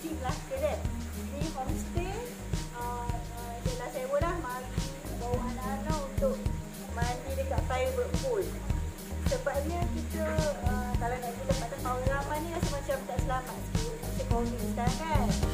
MITC Melaka kan. Ni homestay uh, uh, adalah sewa lah mari bawa anak-anak untuk mandi dekat private pool. Sebabnya kita uh, kalau nak gila pada pengalaman ni rasa macam tak selamat sikit. Macam sekarang kan.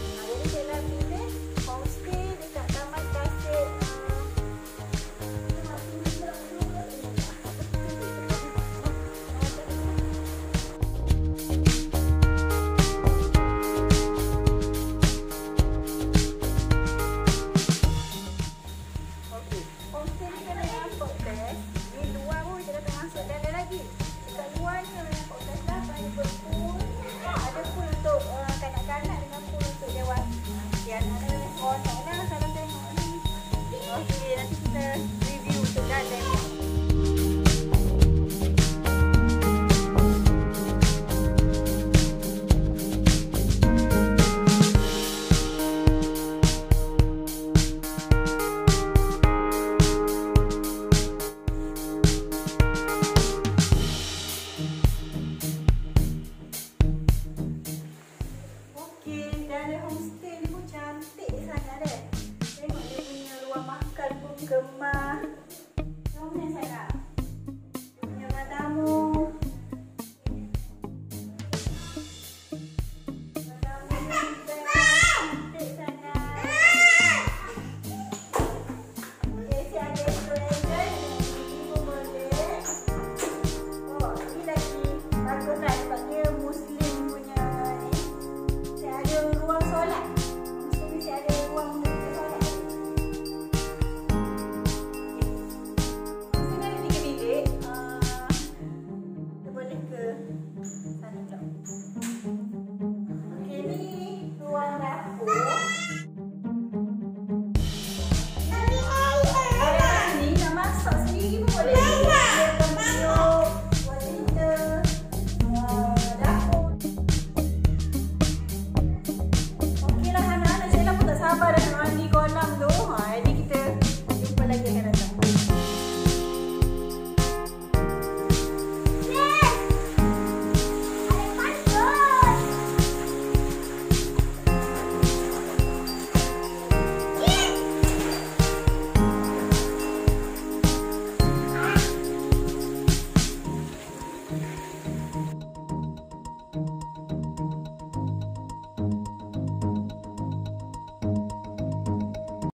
important. Come on. to